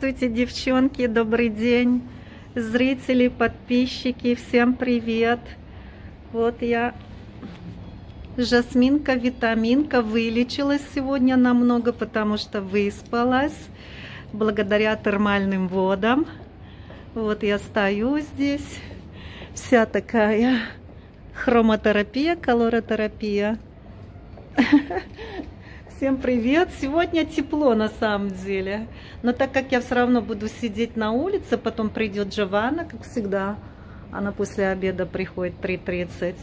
Здравствуйте, девчонки, добрый день. Зрители, подписчики, всем привет. Вот я, Жасминка, витаминка, вылечилась сегодня намного, потому что выспалась благодаря термальным водам. Вот я стою здесь, вся такая хромотерапия, колоротерапия. Всем привет! Сегодня тепло на самом деле. Но так как я все равно буду сидеть на улице, потом придет Джованна, как всегда. Она после обеда приходит 3.30.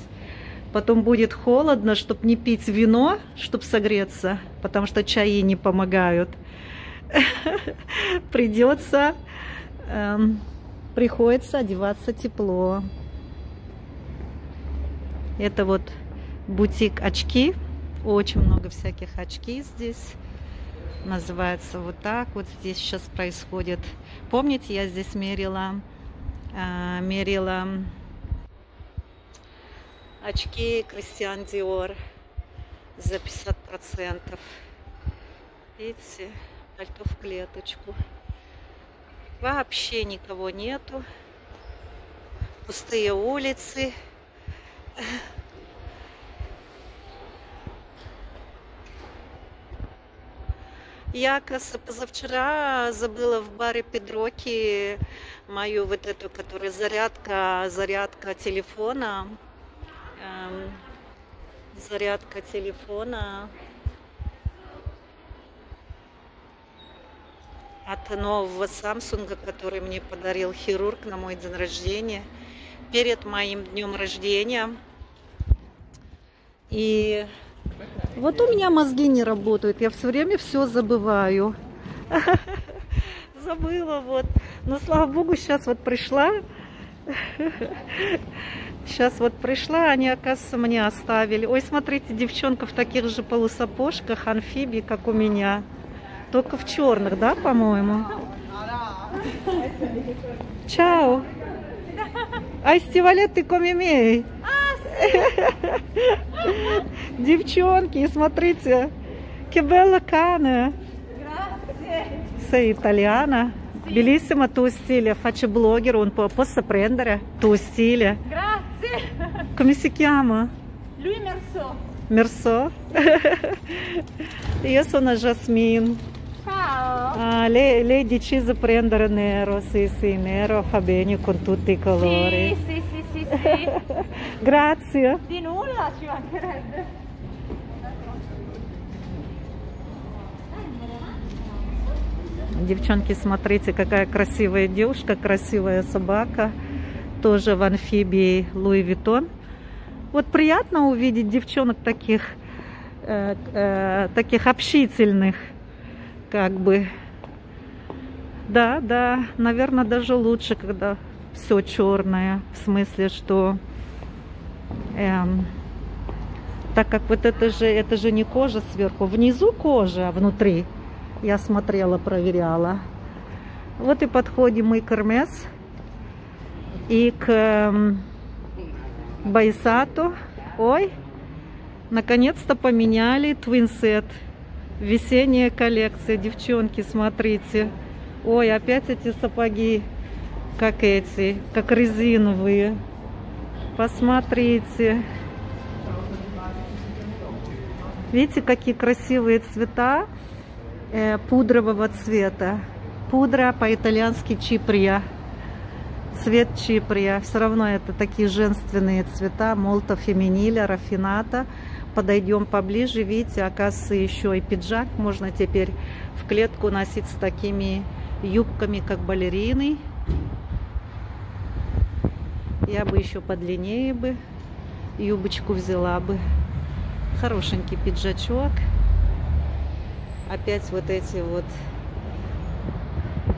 Потом будет холодно, чтобы не пить вино, чтобы согреться, потому что чаи не помогают. Придется, эм, приходится одеваться тепло. Это вот бутик очки очень много всяких очки здесь. Называется вот так. Вот здесь сейчас происходит. Помните, я здесь мерила, э, мерила очки Кристиан Диор за 50 процентов. Видите, пальто в клеточку. Вообще никого нету. Пустые улицы. Я, позавчера забыла в баре Педроки мою вот эту, которая зарядка, зарядка телефона. Эм, зарядка телефона от нового Samsung, который мне подарил хирург на мой день рождения, перед моим днем рождения. И вот у меня мозги не работают, я все время все забываю. Забыла вот. Но слава богу, сейчас вот пришла. Сейчас вот пришла, они, оказывается, мне оставили. Ой, смотрите, девчонка в таких же полусапожках, амфибии, как у меня. Только в черных, да, по-моему? Чао. Айстивалет ты комимей. Девчонки, смотрите. Che кане. Sei italiana. Bellissima tuo stile, faccio blogger un po', posso prendere tuo stile? Grazie. Come si chiama? Lui Merso. Merso? Io sono Jasmine. Ciao. Ah, lei, lei decise prendere nero, sì sì, nero fa bene con tutti i colori. Sì, sì, Sì, sì. Grazie. Di nulla ci mancherebbe. Девчонки, смотрите, какая красивая девушка, красивая собака. Тоже в амфибии Луи Виттон. Вот приятно увидеть девчонок таких, э, э, таких общительных, как бы. Да, да, наверное, даже лучше, когда все черное, в смысле, что эм, так как вот это же, это же не кожа сверху, внизу кожа, а внутри я смотрела, проверяла. Вот и подходим мы к Эрмес и к эм, Байсату. Ой, наконец-то поменяли твинсет. Весенняя коллекция, девчонки, смотрите. Ой, опять эти сапоги, как эти, как резиновые. Посмотрите. Видите, какие красивые цвета. Э, пудрового цвета. Пудра по-итальянски чиприя. Цвет чиприя. Все равно это такие женственные цвета. Молто феминиля, рафината. Подойдем поближе. Видите, оказывается, еще и пиджак можно теперь в клетку носить с такими юбками, как балерины. Я бы еще подлиннее бы юбочку взяла бы. Хорошенький пиджачок опять вот эти вот,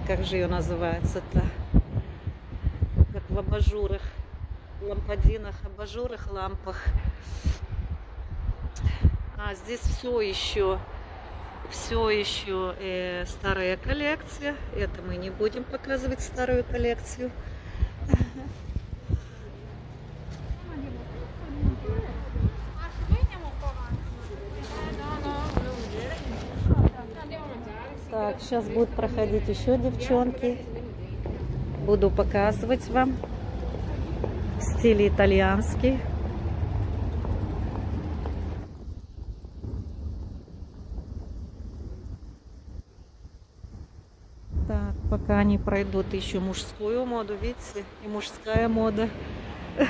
как же ее называется-то, как в абажурах, лампадинах, абажурах, лампах. А здесь все еще, все еще э, старая коллекция. Это мы не будем показывать старую коллекцию. Так, сейчас будут проходить еще девчонки. Буду показывать вам. В стиле итальянский. Так, пока они пройдут еще мужскую моду, видите, и мужская мода.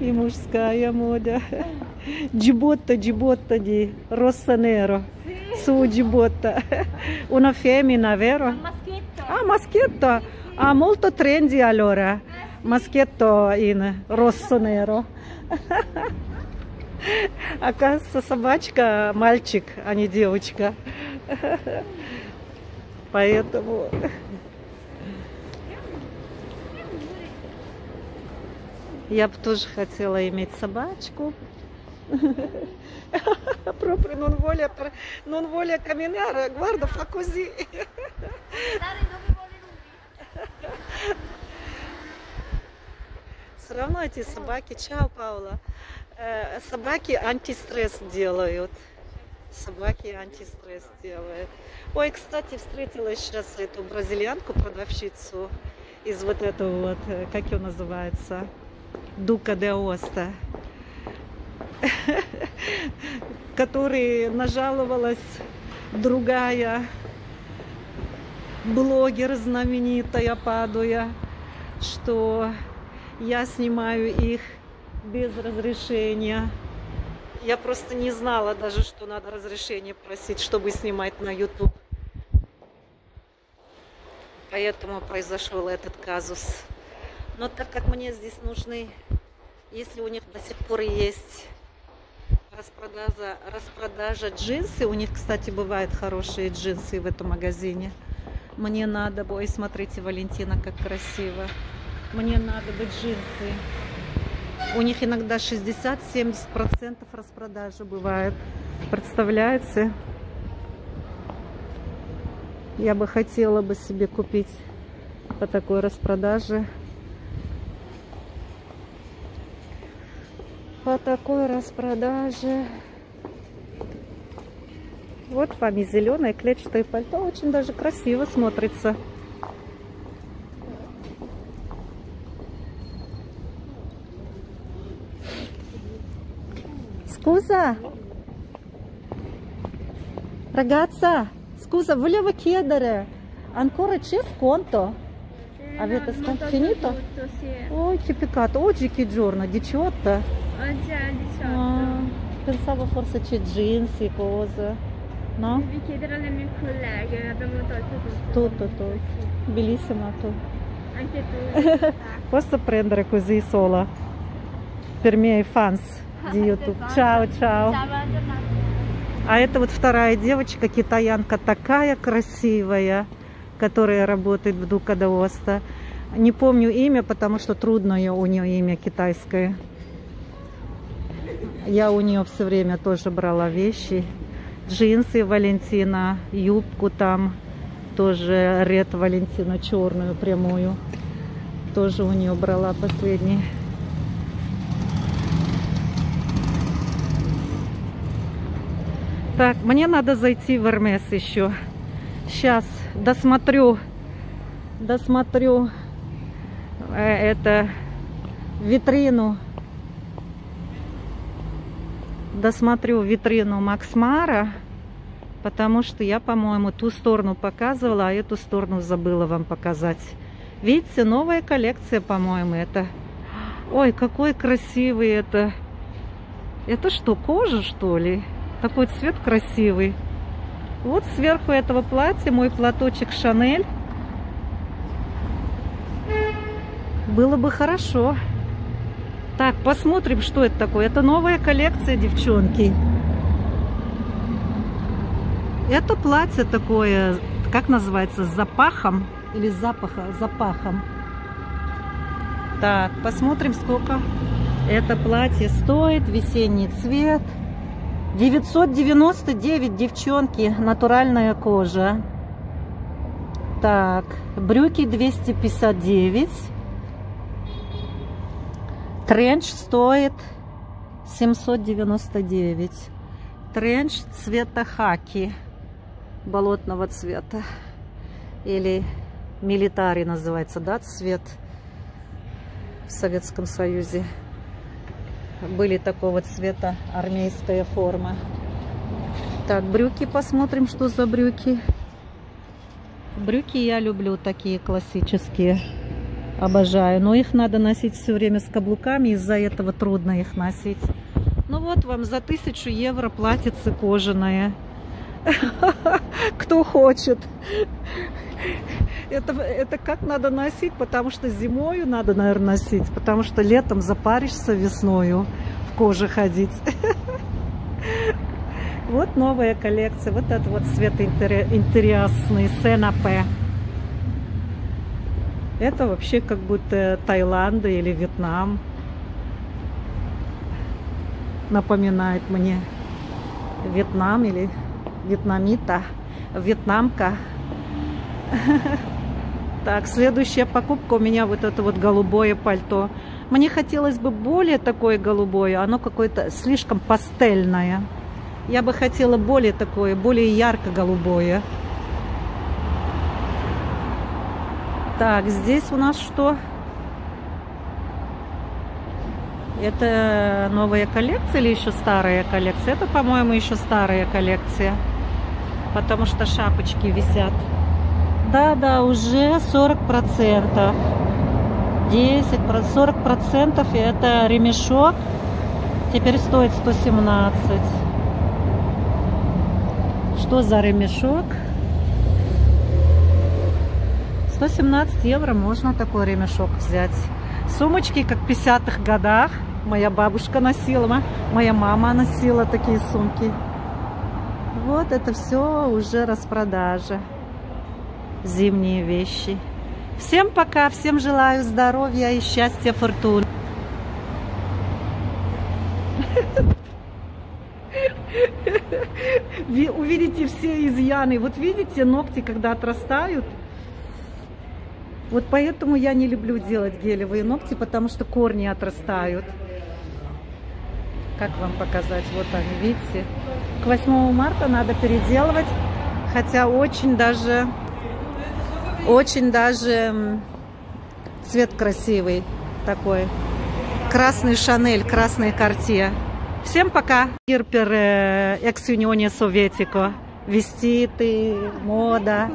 И мужская мода. Gibotta, gibotta di rossa nero. Su gibotta. Una femmina, vero? Un maschietto. Ah, maschietto. Ah, molto trendy allora. Maschietto in rosso-nero. Оказывается, собачка мальчик, а не девочка. Поэтому... Я бы тоже хотела иметь собачку. Proprio non vuole, non vuole camminare, guarda, fa così. Все равно эти собаки, чао, Паула, Э, собаки антистресс делают. Собаки антистресс делают. Ой, кстати, встретила сейчас эту бразильянку, продавщицу из вот этого вот, э, как его называется, Дука де Оста, который нажаловалась другая блогер знаменитая Падуя, что я снимаю их без разрешения. Я просто не знала даже, что надо разрешение просить, чтобы снимать на YouTube. Поэтому произошел этот казус. Но так как мне здесь нужны, если у них до сих пор есть распродажа, распродажа джинсы, у них, кстати, бывают хорошие джинсы в этом магазине. Мне надо, ой, смотрите, Валентина, как красиво. Мне надо бы джинсы. У них иногда 60-70% распродажи бывает. Представляете? Я бы хотела бы себе купить по такой распродаже. По такой распродаже. Вот вам и зеленое клетчатое пальто. Очень даже красиво смотрится. Scusa. Ragazza, scusa, volevo chiedere, ancora c'è sconto? Avete No, sconto non finito? Tutto, sì. Oh, che peccato, oggi che giorno? 18? Oggi è il 18. Ah, pensavo forse c'è jeans e cose. No? Devi chiedere alle mie colleghe, abbiamo tolto tutto. Tutto, tutto. Bellissima tu. Anche tu. Posso prendere così sola? Per i miei fans di YouTube. Ciao, ciao. А это вот вторая девочка, китаянка, такая красивая, которая работает в Дука де Оста. Не помню имя, потому что трудное у нее имя китайское. Я у нее все время тоже брала вещи. Джинсы Валентина, юбку там, тоже Ред Валентина, черную прямую. Тоже у нее брала последний. Так, мне надо зайти в Эрмес еще. Сейчас досмотрю, досмотрю э, это витрину. Досмотрю витрину Максмара, потому что я, по-моему, ту сторону показывала, а эту сторону забыла вам показать. Видите, новая коллекция, по-моему, это. Ой, какой красивый это. Это что, кожа, что ли? Такой цвет красивый. Вот сверху этого платья мой платочек Шанель. Было бы хорошо. Так, посмотрим, что это такое. Это новая коллекция, девчонки. Это платье такое, как называется, с запахом или запаха, запахом. Так, посмотрим, сколько это платье стоит. Весенний цвет. 999, девчонки, натуральная кожа. Так, брюки 259. Тренч стоит 799. Тренч цвета хаки. болотного цвета. Или милитарий называется, да, цвет в Советском Союзе. Были такого цвета армейская форма. Так, брюки посмотрим, что за брюки. Брюки я люблю такие классические. Обожаю. Но их надо носить все время с каблуками. Из-за этого трудно их носить. Ну вот вам за тысячу евро платьице кожаное. Кто хочет. Это, это как надо носить, потому что зимою надо, наверное, носить, потому что летом запаришься весною в коже ходить. Вот новая коллекция, вот этот вот цвет интересный, Сенапе. Это вообще как будто Таиланд или Вьетнам. Напоминает мне Вьетнам или вьетнамита, вьетнамка. Так, следующая покупка у меня вот это вот голубое пальто. Мне хотелось бы более такое голубое, оно какое-то слишком пастельное. Я бы хотела более такое, более ярко-голубое. Так, здесь у нас что? Это новая коллекция или еще старая коллекция? Это, по-моему, еще старая коллекция. Потому что шапочки висят. Да-да, уже 40%. 10, 40% и это ремешок. Теперь стоит 117. Что за ремешок? 117 евро можно такой ремешок взять. Сумочки, как в 50-х годах. Моя бабушка носила, моя мама носила такие сумки. Вот это все уже распродажа. Зимние вещи. Всем пока, всем желаю здоровья и счастья, фортуны. Вы увидите все изъяны. Вот видите, ногти, когда отрастают. Вот поэтому я не люблю делать гелевые ногти, потому что корни отрастают. Как вам показать? Вот они, видите? К 8 марта надо переделывать. Хотя очень даже, очень даже цвет красивый такой. Красный Шанель, красный Картье. Всем пока. Кирпер ex Unione Sovietico. Vestiti, мода.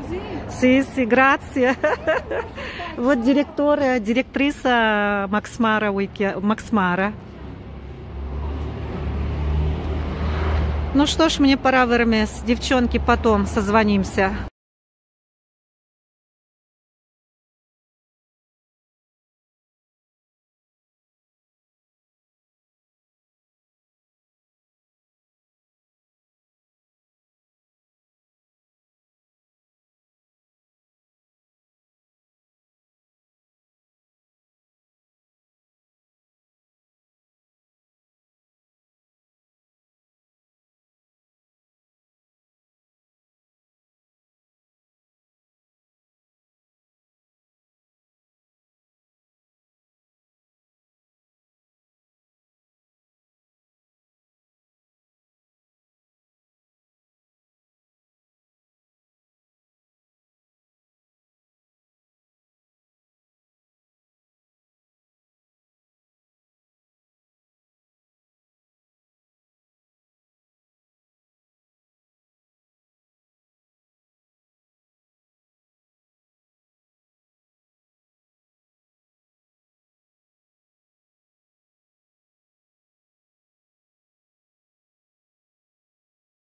Сиси, грация. Вот директор, директриса Максмара, Максмара. Ну что ж, мне пора в Эрмес. Девчонки, потом созвонимся.